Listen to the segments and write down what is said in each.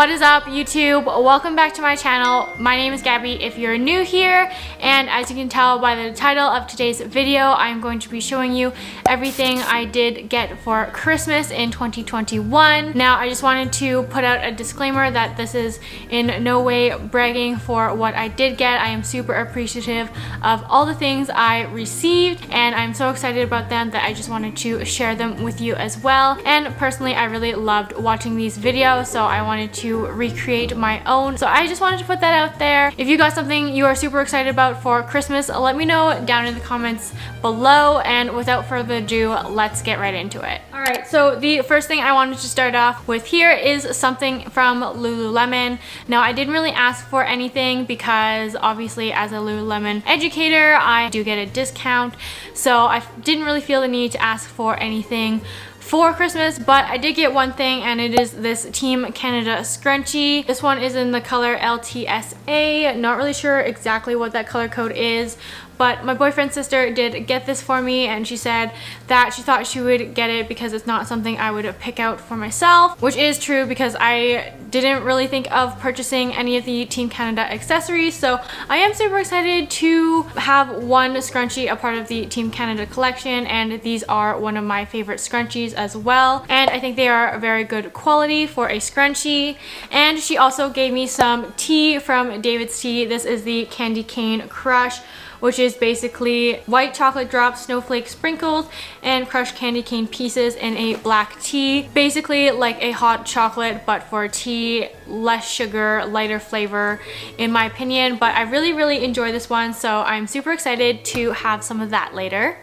What is up YouTube? Welcome back to my channel. My name is Gabi if you're new here and as you can tell by the title of today's video I'm going to be showing you everything I did get for Christmas in 2021. Now I just wanted to put out a disclaimer that this is in no way bragging for what I did get. I am super appreciative of all the things I received and I'm so excited about them that I just wanted to share them with you as well. And personally I really loved watching these videos so I wanted to recreate my own. So I just wanted to put that out there. If you got something you are super excited about for Christmas, let me know down in the comments below. And without further ado, let's get right into it. All right, so the first thing I wanted to start off with here is something from Lululemon. Now I didn't really ask for anything because obviously as a Lululemon educator, I do get a discount. So I didn't really feel the need to ask for anything for Christmas, but I did get one thing and it is this Team Canada scrunchie. This one is in the color LTSA. Not really sure exactly what that color code is, but my boyfriend's sister did get this for me and she said that she thought she would get it because it's not something I would pick out for myself, which is true because I didn't really think of purchasing any of the Team Canada accessories. So I am super excited to have one scrunchie a part of the Team Canada collection and these are one of my favorite scrunchies as well. And I think they are very good quality for a scrunchie. And she also gave me some tea from David's Tea. This is the Candy Cane Crush which is basically white chocolate drops, snowflake sprinkles, and crushed candy cane pieces in a black tea. Basically like a hot chocolate, but for tea, less sugar, lighter flavor, in my opinion. But I really, really enjoy this one, so I'm super excited to have some of that later.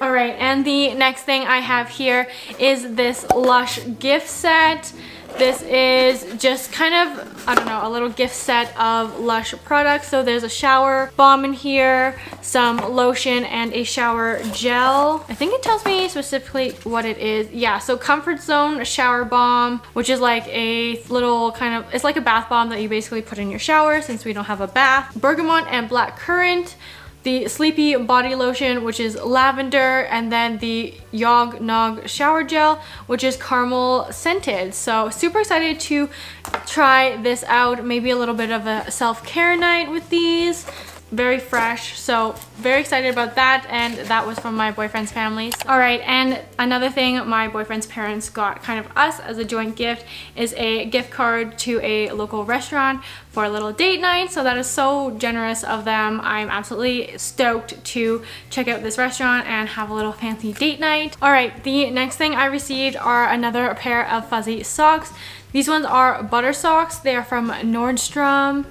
Alright, and the next thing I have here is this Lush gift set. This is just kind of, I don't know, a little gift set of Lush products. So there's a shower balm in here, some lotion, and a shower gel. I think it tells me specifically what it is. Yeah, so Comfort Zone shower balm, which is like a little kind of, it's like a bath bomb that you basically put in your shower since we don't have a bath. Bergamot and black currant the Sleepy Body Lotion, which is lavender, and then the Yog Nog Shower Gel, which is caramel scented. So super excited to try this out. Maybe a little bit of a self-care night with these very fresh. So very excited about that and that was from my boyfriend's family. All right and another thing my boyfriend's parents got kind of us as a joint gift is a gift card to a local restaurant for a little date night. So that is so generous of them. I'm absolutely stoked to check out this restaurant and have a little fancy date night. All right the next thing i received are another pair of fuzzy socks. These ones are butter socks. They are from nordstrom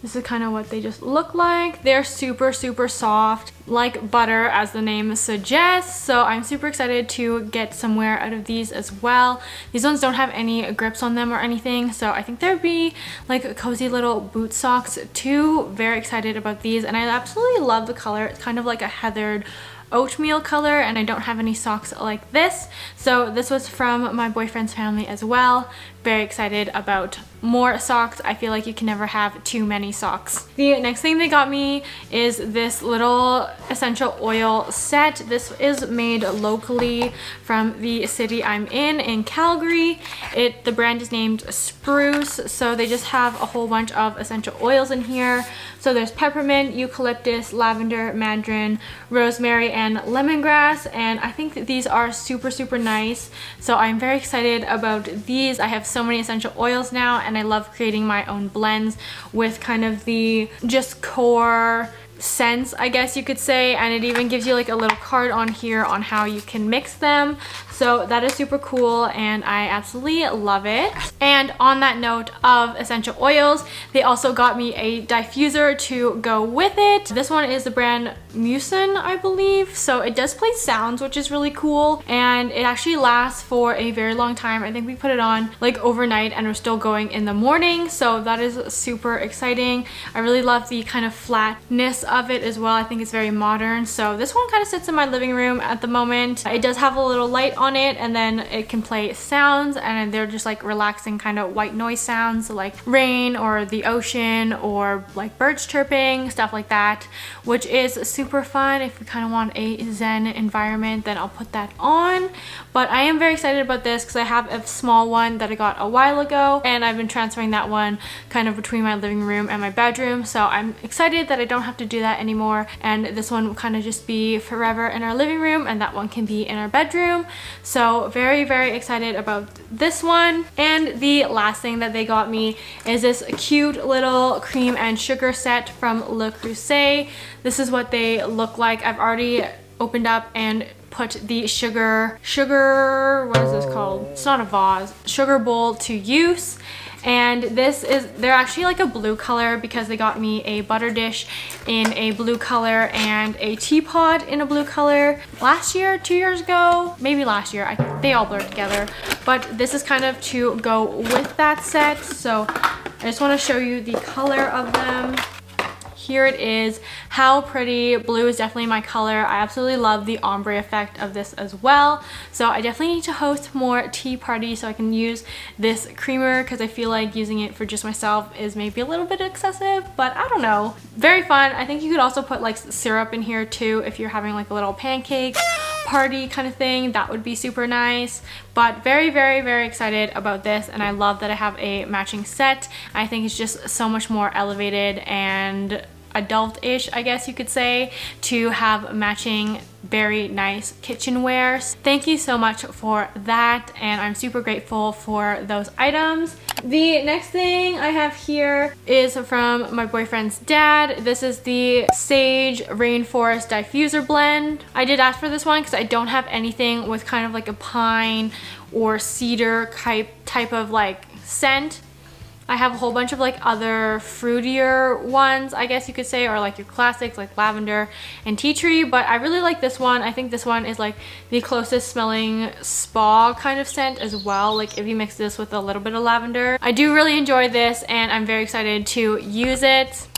this is kind of what they just look like. They're super, super soft, like butter as the name suggests. So I'm super excited to get some wear out of these as well. These ones don't have any grips on them or anything. So I think there'd be like cozy little boot socks too. Very excited about these. And I absolutely love the color. It's kind of like a heathered oatmeal color and I don't have any socks like this. So this was from my boyfriend's family as well. Very excited about more socks. I feel like you can never have too many socks. The next thing they got me is this little essential oil set. This is made locally from the city I'm in, in Calgary. It The brand is named Spruce. So they just have a whole bunch of essential oils in here. So there's peppermint, eucalyptus, lavender, mandarin, rosemary, and lemongrass. And I think these are super, super nice. So I'm very excited about these. I have so many essential oils now and I love creating my own blends with kind of the just core scents I guess you could say. And it even gives you like a little card on here on how you can mix them so that is super cool and I absolutely love it. And on that note of essential oils, they also got me a diffuser to go with it. This one is the brand Musin, I believe. So it does play sounds, which is really cool. And it actually lasts for a very long time. I think we put it on like overnight and we're still going in the morning. So that is super exciting. I really love the kind of flatness of it as well. I think it's very modern. So this one kind of sits in my living room at the moment. It does have a little light on it and then it can play sounds and they're just like relaxing kind of white noise sounds like rain or the ocean or like birds chirping, stuff like that, which is super fun. If you kind of want a zen environment, then I'll put that on. But I am very excited about this because I have a small one that I got a while ago and I've been transferring that one kind of between my living room and my bedroom. So I'm excited that I don't have to do that anymore. And this one will kind of just be forever in our living room and that one can be in our bedroom. So very, very excited about this one. And the last thing that they got me is this cute little cream and sugar set from Le Creuset. This is what they look like. I've already opened up and put the sugar, sugar, what is this called? It's not a vase, sugar bowl to use. And this is, they're actually like a blue color because they got me a butter dish in a blue color and a teapot in a blue color last year, two years ago, maybe last year. I, they all blurred together. But this is kind of to go with that set. So I just want to show you the color of them here it is. How pretty. Blue is definitely my color. I absolutely love the ombre effect of this as well. So I definitely need to host more tea parties so I can use this creamer because I feel like using it for just myself is maybe a little bit excessive, but I don't know. Very fun. I think you could also put like syrup in here too if you're having like a little pancake party kind of thing. That would be super nice. But very, very, very excited about this and I love that I have a matching set. I think it's just so much more elevated and adult-ish, I guess you could say, to have matching very nice kitchenware. Thank you so much for that and I'm super grateful for those items. The next thing I have here is from my boyfriend's dad. This is the Saje Rainforest Diffuser Blend. I did ask for this one because I don't have anything with kind of like a pine or cedar type, type of like scent. I have a whole bunch of like other fruitier ones, I guess you could say, or like your classics like lavender and tea tree, but I really like this one. I think this one is like the closest smelling spa kind of scent as well, like if you mix this with a little bit of lavender. I do really enjoy this and I'm very excited to use it.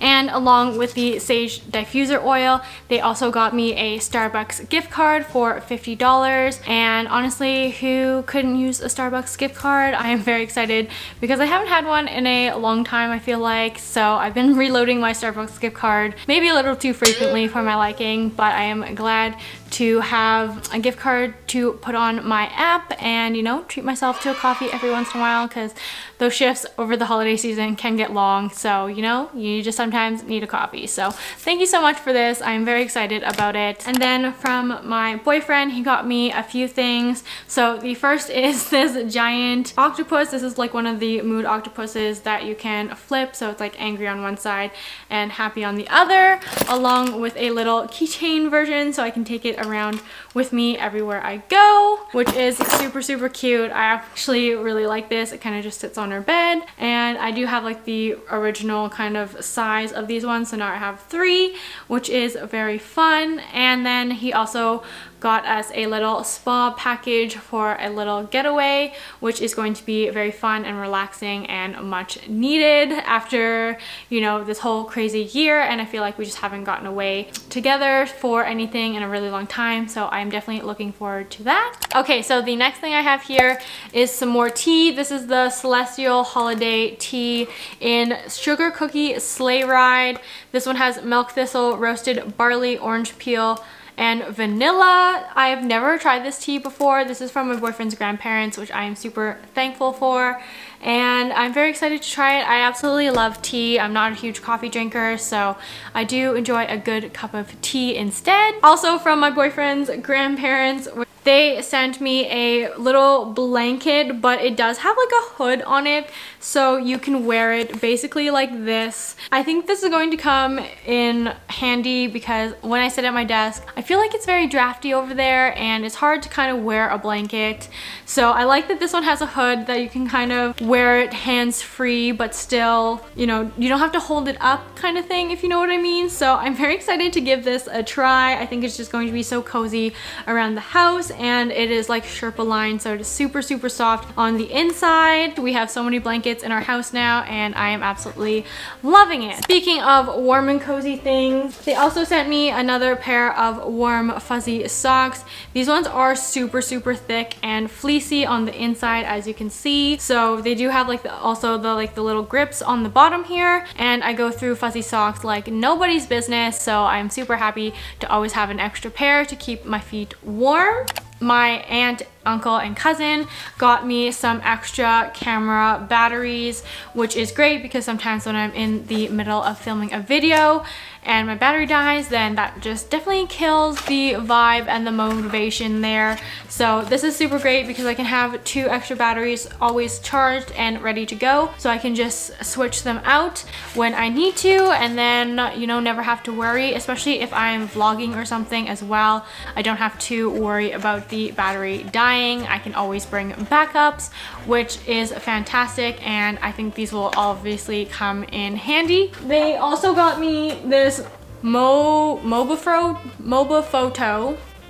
And along with the Saje Diffuser Oil, they also got me a Starbucks gift card for $50. And honestly, who couldn't use a Starbucks gift card? I am very excited because I haven't had one in a long time, I feel like. So I've been reloading my Starbucks gift card, maybe a little too frequently for my liking, but I am glad to have a gift card to put on my app and you know treat myself to a coffee every once in a while because those shifts over the holiday season can get long. So you know you just sometimes need a coffee. So thank you so much for this. I'm very excited about it. And then from my boyfriend he got me a few things. So the first is this giant octopus. This is like one of the mood octopuses that you can flip so it's like angry on one side and happy on the other along with a little keychain version so I can take it around with me everywhere I go, which is super, super cute. I actually really like this. It kind of just sits on our bed. And I do have like the original kind of size of these ones. So now I have three, which is very fun. And then he also got us a little spa package for a little getaway, which is going to be very fun and relaxing and much needed after, you know, this whole crazy year. And I feel like we just haven't gotten away together for anything in a really long time. So I'm definitely looking forward to that. Okay, so the next thing I have here is some more tea. This is the Celestial Holiday Tea in Sugar Cookie Sleigh Ride. This one has milk thistle, roasted barley, orange peel, and vanilla. I have never tried this tea before. This is from my boyfriend's grandparents, which I am super thankful for. And I'm very excited to try it. I absolutely love tea. I'm not a huge coffee drinker, so I do enjoy a good cup of tea instead. Also from my boyfriend's grandparents, they sent me a little blanket, but it does have like a hood on it, so you can wear it basically like this. I think this is going to come in handy because when I sit at my desk, I feel like it's very drafty over there and it's hard to kind of wear a blanket. So I like that this one has a hood that you can kind of wear it hands-free, but still, you know, you don't have to hold it up kind of thing, if you know what I mean. So I'm very excited to give this a try. I think it's just going to be so cozy around the house and it is like Sherpa lined so it is super super soft on the inside. We have so many blankets in our house now and I am absolutely loving it. Speaking of warm and cozy things, they also sent me another pair of warm fuzzy socks. These ones are super super thick and fleecy on the inside as you can see. So they do have like the, also the like the little grips on the bottom here and I go through fuzzy socks like nobody's business so I'm super happy to always have an extra pair to keep my feet warm my aunt, uncle, and cousin got me some extra camera batteries, which is great because sometimes when I'm in the middle of filming a video, and my battery dies, then that just definitely kills the vibe and the motivation there. So this is super great because I can have two extra batteries always charged and ready to go. So I can just switch them out when I need to and then, you know, never have to worry, especially if I'm vlogging or something as well. I don't have to worry about the battery dying. I can always bring backups, which is fantastic. And I think these will obviously come in handy. They also got me this Mo Mobafro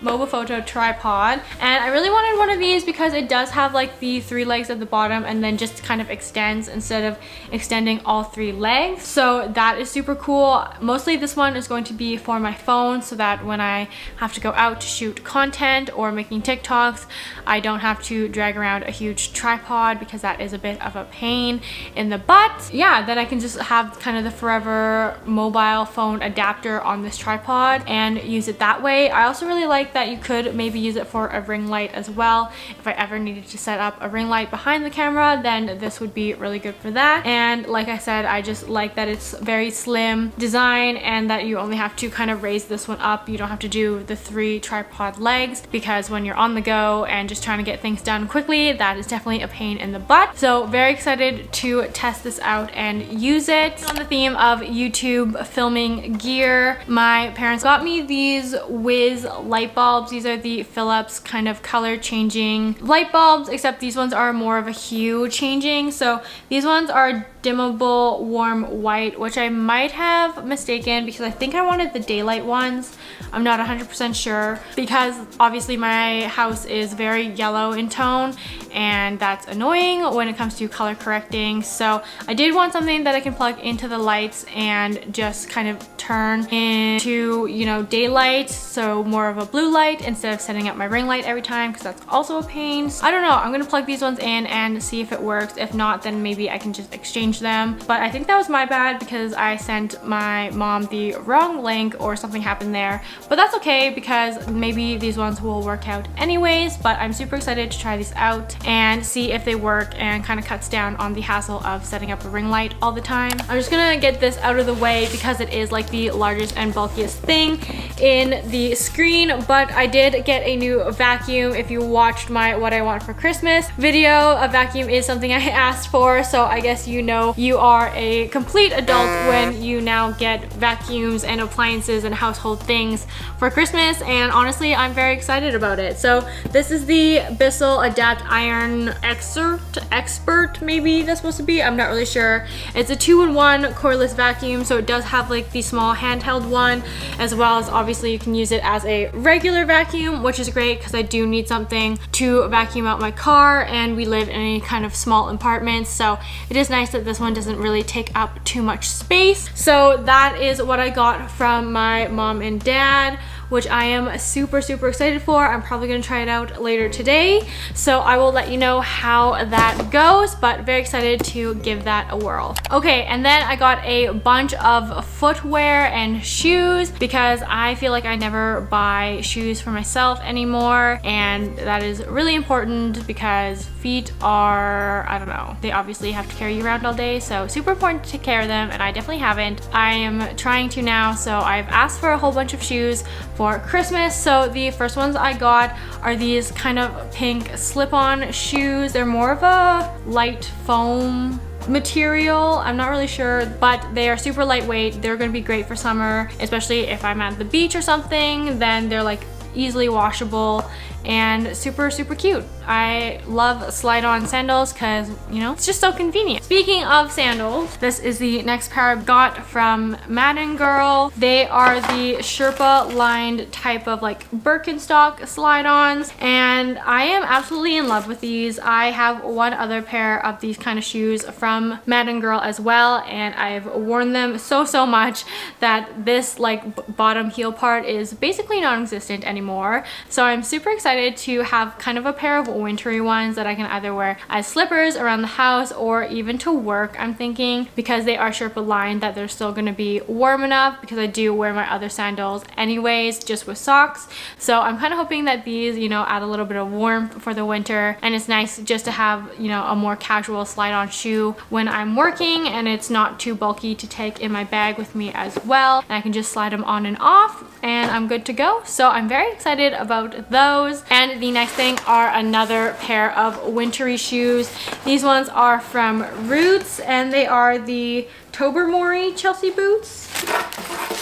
Mobafoto photo tripod. And I really wanted one of these because it does have like the three legs at the bottom and then just kind of extends instead of extending all three legs. So that is super cool. Mostly this one is going to be for my phone so that when I have to go out to shoot content or making TikToks I don't have to drag around a huge tripod because that is a bit of a pain in the butt. Yeah then I can just have kind of the forever mobile phone adapter on this tripod and use it that way. I also really like that you could maybe use it for a ring light as well. If I ever needed to set up a ring light behind the camera, then this would be really good for that. And like I said, I just like that it's very slim design and that you only have to kind of raise this one up. You don't have to do the three tripod legs because when you're on the go and just trying to get things done quickly, that is definitely a pain in the butt. So very excited to test this out and use it. On the theme of YouTube filming gear, my parents got me these Wiz light bulbs bulbs. These are the Philips kind of color changing light bulbs, except these ones are more of a hue changing. So these ones are dimmable warm white, which I might have mistaken because I think I wanted the daylight ones. I'm not 100% sure because obviously my house is very yellow in tone and that's annoying when it comes to color correcting. So I did want something that I can plug into the lights and just kind of turn into, you know, daylight. So more of a blue light instead of setting up my ring light every time because that's also a pain. So I don't know. I'm going to plug these ones in and see if it works. If not, then maybe I can just exchange them. But I think that was my bad because I sent my mom the wrong link or something happened there. But that's okay because maybe these ones will work out anyways. But I'm super excited to try these out and see if they work and kind of cuts down on the hassle of setting up a ring light all the time. I'm just gonna get this out of the way because it is like the largest and bulkiest thing in the screen. But I did get a new vacuum. If you watched my what I want for Christmas video, a vacuum is something I asked for. So I guess you know you are a complete adult when you now get vacuums and appliances and household things for Christmas and honestly I'm very excited about it. So this is the Bissell Adapt Iron Expert, Expert maybe that's supposed to be, I'm not really sure. It's a two-in-one cordless vacuum so it does have like the small handheld one as well as obviously you can use it as a regular vacuum which is great because I do need something to vacuum out my car and we live in any kind of small apartments so it is nice that this one doesn't really take up too much space. So that is what I got from my mom and dad which I am super, super excited for. I'm probably gonna try it out later today. So I will let you know how that goes, but very excited to give that a whirl. Okay, and then I got a bunch of footwear and shoes because I feel like I never buy shoes for myself anymore. And that is really important because feet are, I don't know, they obviously have to carry you around all day. So super important to care of them and I definitely haven't. I am trying to now. So I've asked for a whole bunch of shoes for Christmas. So the first ones I got are these kind of pink slip-on shoes. They're more of a light foam material i'm not really sure but they are super lightweight they're going to be great for summer especially if i'm at the beach or something then they're like easily washable and super, super cute. I love slide-on sandals because, you know, it's just so convenient. Speaking of sandals, this is the next pair I got from Madden Girl. They are the Sherpa lined type of like Birkenstock slide-ons and I am absolutely in love with these. I have one other pair of these kind of shoes from Madden Girl as well and I've worn them so, so much that this like bottom heel part is basically non-existent anymore. So I'm super excited excited to have kind of a pair of wintry ones that I can either wear as slippers around the house or even to work I'm thinking because they are Sherpa lined that they're still going to be warm enough because I do wear my other sandals anyways just with socks. So I'm kind of hoping that these you know add a little bit of warmth for the winter and it's nice just to have you know a more casual slide on shoe when I'm working and it's not too bulky to take in my bag with me as well. And I can just slide them on and off and I'm good to go. So I'm very excited about those. And the next thing are another pair of wintry shoes. These ones are from Roots and they are the Tobermory Chelsea boots.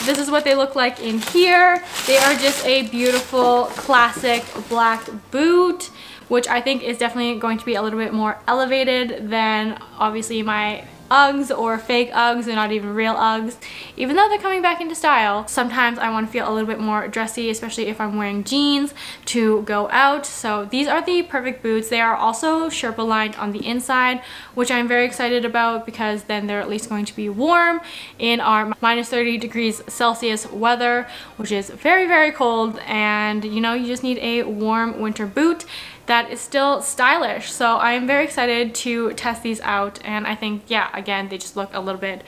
This is what they look like in here. They are just a beautiful classic black boot which I think is definitely going to be a little bit more elevated than obviously my Uggs or fake Uggs. They're not even real Uggs. Even though they're coming back into style, sometimes I want to feel a little bit more dressy, especially if I'm wearing jeans to go out. So these are the perfect boots. They are also Sherpa lined on the inside, which I'm very excited about because then they're at least going to be warm in our minus 30 degrees Celsius weather, which is very, very cold. And you know, you just need a warm winter boot that is still stylish. So I am very excited to test these out and I think, yeah, again, they just look a little bit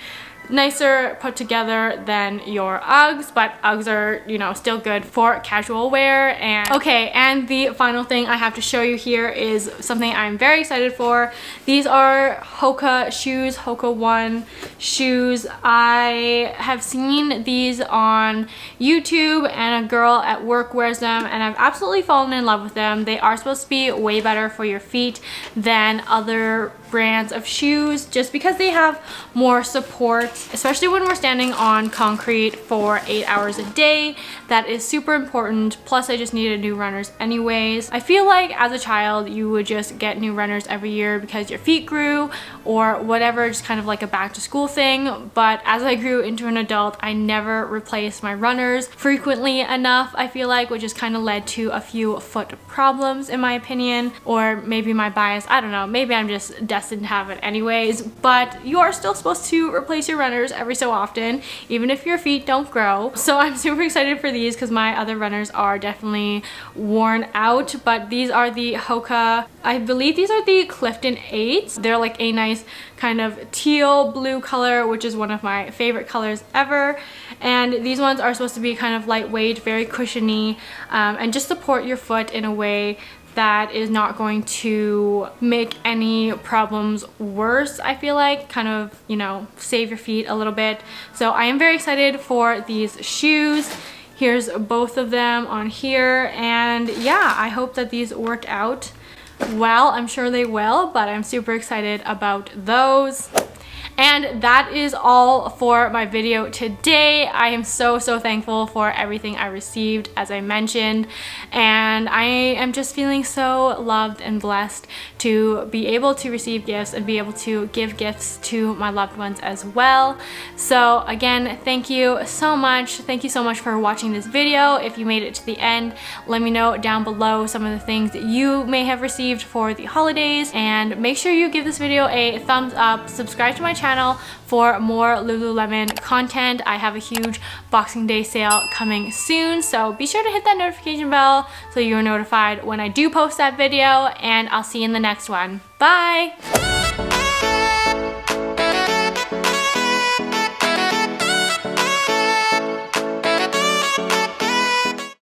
nicer put together than your Uggs, but Uggs are, you know, still good for casual wear. And okay, and the final thing I have to show you here is something I'm very excited for. These are Hoka shoes, Hoka One shoes. I have seen these on YouTube and a girl at work wears them and I've absolutely fallen in love with them. They are supposed to be way better for your feet than other brands of shoes just because they have more support especially when we're standing on concrete for eight hours a day. That is super important. Plus I just needed new runners anyways. I feel like as a child you would just get new runners every year because your feet grew or whatever, just kind of like a back to school thing. But as I grew into an adult, I never replaced my runners frequently enough, I feel like, which has kind of led to a few foot problems in my opinion, or maybe my bias, I don't know, maybe I'm just destined to have it anyways. But you are still supposed to replace your runners every so often, even if your feet don't grow. So I'm super excited for these because my other runners are definitely worn out, but these are the Hoka, I believe these are the Clifton 8s. They're like a nice kind of teal blue color, which is one of my favorite colors ever. And these ones are supposed to be kind of lightweight, very cushiony, um, and just support your foot in a way that is not going to make any problems worse I feel like kind of you know save your feet a little bit. So I am very excited for these shoes. Here's both of them on here. And yeah I hope that these work out well. I'm sure they will but I'm super excited about those and that is all for my video today. I am so, so thankful for everything I received, as I mentioned. And I am just feeling so loved and blessed to be able to receive gifts and be able to give gifts to my loved ones as well. So again, thank you so much. Thank you so much for watching this video. If you made it to the end, let me know down below some of the things that you may have received for the holidays. And make sure you give this video a thumbs up, subscribe to my channel channel for more Lululemon content. I have a huge Boxing Day sale coming soon, so be sure to hit that notification bell so you're notified when I do post that video, and I'll see you in the next one. Bye!